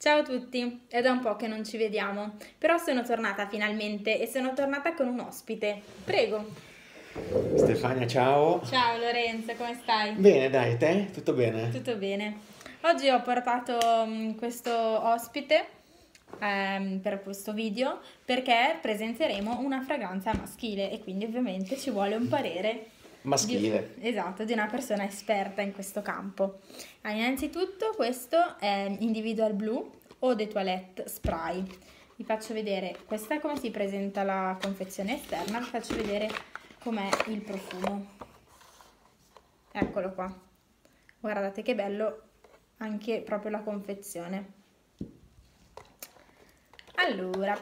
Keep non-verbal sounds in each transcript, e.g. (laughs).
Ciao a tutti, è da un po' che non ci vediamo, però sono tornata finalmente e sono tornata con un ospite. Prego. Stefania, ciao. Ciao Lorenzo, come stai? Bene, dai, te? Tutto bene? Tutto bene. Oggi ho portato um, questo ospite um, per questo video perché presenteremo una fragranza maschile e quindi ovviamente ci vuole un parere maschile. Di, esatto, di una persona esperta in questo campo. Ah, innanzitutto questo è Individual Blue Eau de Toilette Spray. Vi faccio vedere, questa è come si presenta la confezione esterna, vi faccio vedere com'è il profumo. Eccolo qua. Guardate che bello anche proprio la confezione. Allora,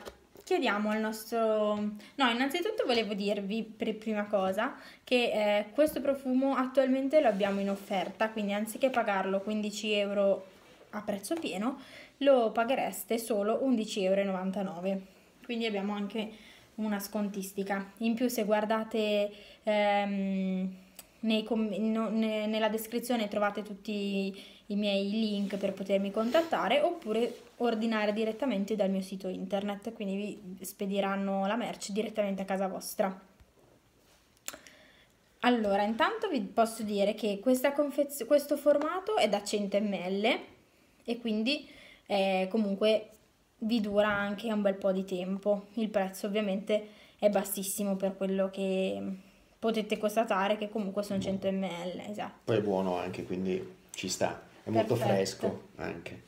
chiediamo al nostro... No, innanzitutto volevo dirvi per prima cosa che eh, questo profumo attualmente lo abbiamo in offerta, quindi anziché pagarlo 15 euro a prezzo pieno, lo paghereste solo 11,99 euro. Quindi abbiamo anche una scontistica. In più se guardate ehm, nei, no, ne, nella descrizione trovate tutti i miei link per potermi contattare oppure ordinare direttamente dal mio sito internet, quindi vi spediranno la merce direttamente a casa vostra. Allora, intanto vi posso dire che questo formato è da 100 ml e quindi eh, comunque vi dura anche un bel po' di tempo. Il prezzo ovviamente è bassissimo per quello che potete constatare che comunque sono 100 ml, esatto. Poi è buono anche, quindi ci sta, è molto Perfetto. fresco anche.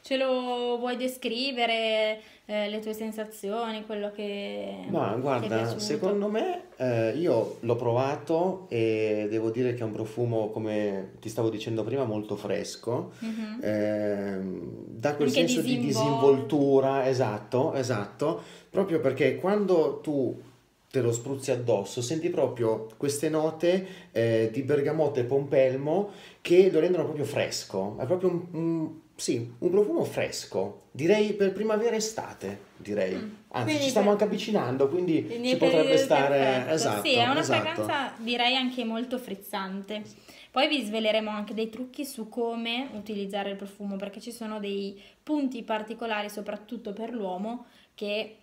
Ce lo vuoi descrivere, eh, le tue sensazioni, quello che... Ma guarda, secondo me eh, io l'ho provato e devo dire che è un profumo, come ti stavo dicendo prima, molto fresco, mm-hmm. eh, dà quel Anche senso disinvol- di disinvoltura, esatto, esatto, proprio perché quando tu te lo spruzzi addosso, senti proprio queste note eh, di bergamotto e pompelmo che lo rendono proprio fresco, è proprio un, un sì, un profumo fresco, direi per primavera-estate, direi. Mm. Anzi, quindi ci stiamo anche avvicinando, quindi ci potrebbe stare... Perfetto. Esatto, sì, è una esatto. fragranza direi anche molto frizzante. Poi vi sveleremo anche dei trucchi su come utilizzare il profumo, perché ci sono dei punti particolari, soprattutto per l'uomo, che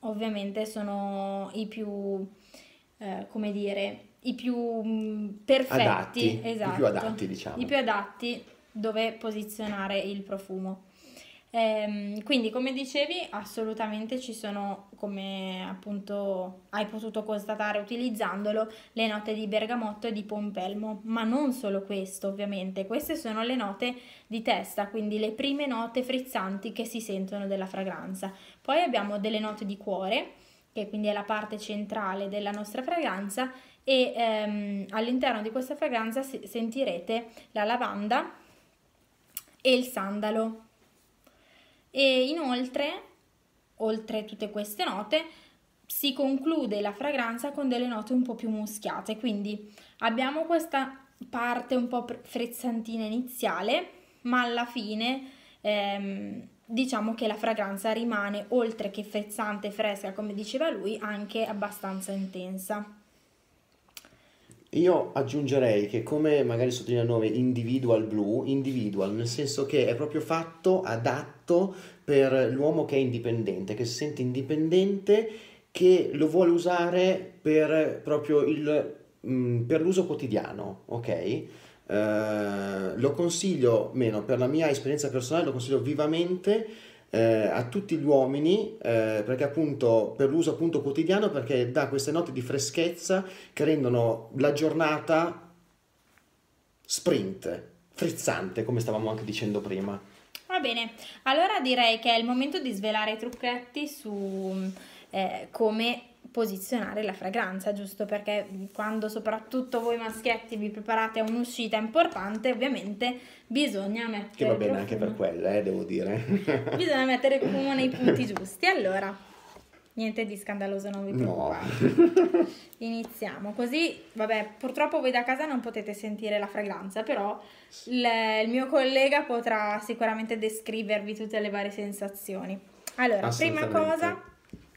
ovviamente sono i più, eh, come dire, i più mm, perfetti. Adatti, esatto. I più adatti, diciamo. I più adatti dove posizionare il profumo. Ehm, quindi come dicevi assolutamente ci sono come appunto hai potuto constatare utilizzandolo le note di bergamotto e di pompelmo. Ma non solo questo ovviamente. Queste sono le note di testa quindi le prime note frizzanti che si sentono della fragranza. Poi abbiamo delle note di cuore che quindi è la parte centrale della nostra fragranza e ehm, all'interno di questa fragranza sentirete la lavanda e il sandalo. E inoltre, oltre tutte queste note, si conclude la fragranza con delle note un po' più muschiate, quindi abbiamo questa parte un po' frizzantina iniziale, ma alla fine ehm, diciamo che la fragranza rimane, oltre che frizzante e fresca, come diceva lui, anche abbastanza intensa. Io aggiungerei che come magari sottolinea il nome individual blue, individual nel senso che è proprio fatto, adatto per l'uomo che è indipendente, che si sente indipendente, che lo vuole usare per proprio il, mh, mm, per l'uso quotidiano, ok? Uh, lo consiglio, meno per la mia esperienza personale, lo consiglio vivamente eh, a tutti gli uomini eh, perché appunto per l'uso appunto quotidiano perché dà queste note di freschezza che rendono la giornata sprint, frizzante come stavamo anche dicendo prima. Va bene, allora direi che è il momento di svelare i trucchetti su eh, come posizionare la fragranza, giusto? Perché quando soprattutto voi maschietti vi preparate a un'uscita importante, ovviamente bisogna mettere. Che va bene anche per quella, eh, devo dire. (laughs) bisogna mettere il profumo nei (laughs) punti giusti. Allora, niente di scandaloso, non vi preoccupate. No. Iniziamo. Così, vabbè, purtroppo voi da casa non potete sentire la fragranza, però il, il mio collega potrà sicuramente descrivervi tutte le varie sensazioni. Allora, prima cosa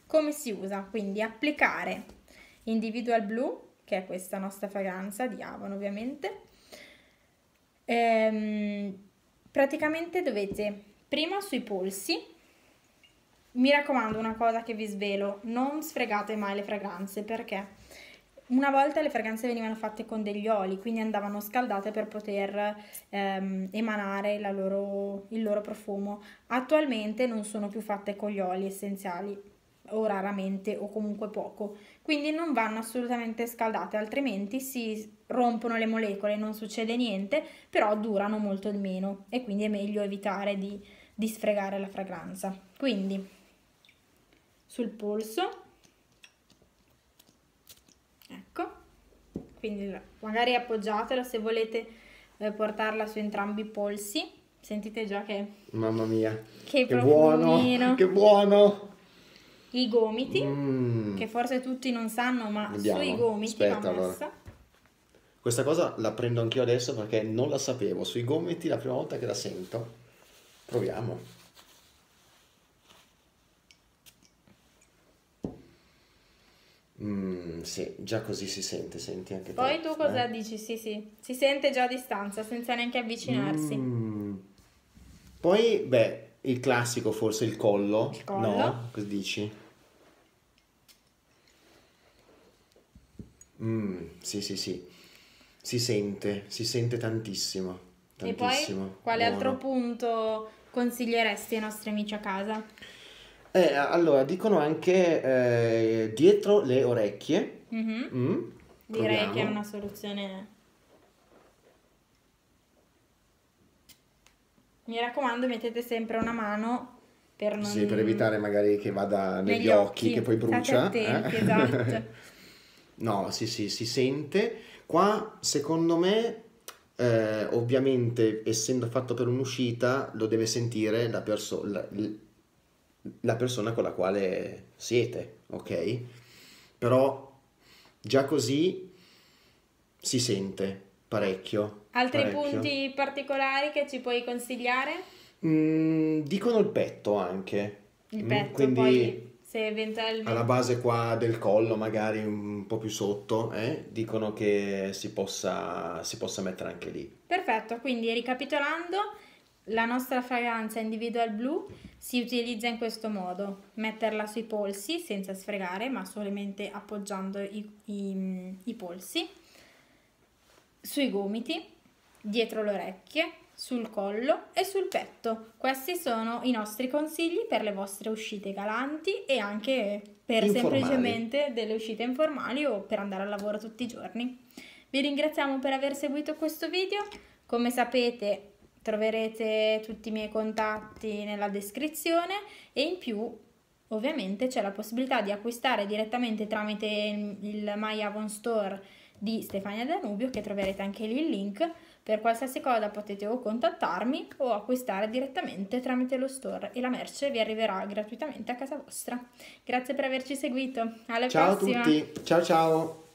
come si usa? Quindi applicare Individual Blue, che è questa nostra fragranza di Avon ovviamente. Ehm, praticamente dovete Prima sui polsi. Mi raccomando una cosa che vi svelo, non sfregate mai le fragranze perché una volta le fragranze venivano fatte con degli oli, quindi andavano scaldate per poter ehm, emanare loro, il loro profumo. Attualmente non sono più fatte con gli oli essenziali, o raramente o comunque poco, quindi non vanno assolutamente scaldate, altrimenti si rompono le molecole, non succede niente, però durano molto di meno e quindi è meglio evitare di, di sfregare la fragranza. Quindi sul polso ecco quindi magari appoggiatela se volete eh, portarla su entrambi i polsi. Sentite già che mamma mia che, che buono che buono i gomiti mm. che forse tutti non sanno ma Andiamo. sui gomiti Aspetta, allora. questa cosa la prendo anch'io adesso perché non la sapevo sui gomiti la prima volta che la sento proviamo Mm, sì, già così si sente, senti anche Poi te, tu cosa eh? dici? Sì, sì, si sente già a distanza senza neanche avvicinarsi. Mm. Poi, beh, il classico forse il collo, il collo. no? Cosa dici? Mm, sì, sì, sì, si sente, si sente tantissimo. tantissimo. E poi, quale Buono. altro punto consiglieresti ai nostri amici a casa? Eh, allora, dicono anche eh, dietro le orecchie. Mm-hmm. Mm, Direi che è una soluzione. Mi raccomando, mettete sempre una mano per non... Sì, per evitare magari che vada negli, negli occhi, occhi, che poi brucia. Attenti, eh? esatto. (laughs) no, sì, sì, si sente. Qua, secondo me, eh, ovviamente, essendo fatto per un'uscita, lo deve sentire la persona la persona con la quale siete, ok? Però già così si sente parecchio. Altri parecchio. punti particolari che ci puoi consigliare? Mm, dicono il petto anche. Il mm, petto, mm, quindi poi se eventualmente... Alla base qua del collo, magari un po' più sotto, eh, dicono che si possa, si possa mettere anche lì. Perfetto, quindi ricapitolando, la nostra fragranza individual blu si utilizza in questo modo, metterla sui polsi senza sfregare ma solamente appoggiando i, i, i polsi, sui gomiti, dietro le orecchie, sul collo e sul petto. Questi sono i nostri consigli per le vostre uscite galanti e anche per informali. semplicemente delle uscite informali o per andare al lavoro tutti i giorni. Vi ringraziamo per aver seguito questo video. Come sapete troverete tutti i miei contatti nella descrizione e in più ovviamente c'è la possibilità di acquistare direttamente tramite il My Avon Store di Stefania Danubio che troverete anche lì il link per qualsiasi cosa potete o contattarmi o acquistare direttamente tramite lo store e la merce vi arriverà gratuitamente a casa vostra. Grazie per averci seguito. Alla ciao prossima. Ciao a tutti. Ciao ciao.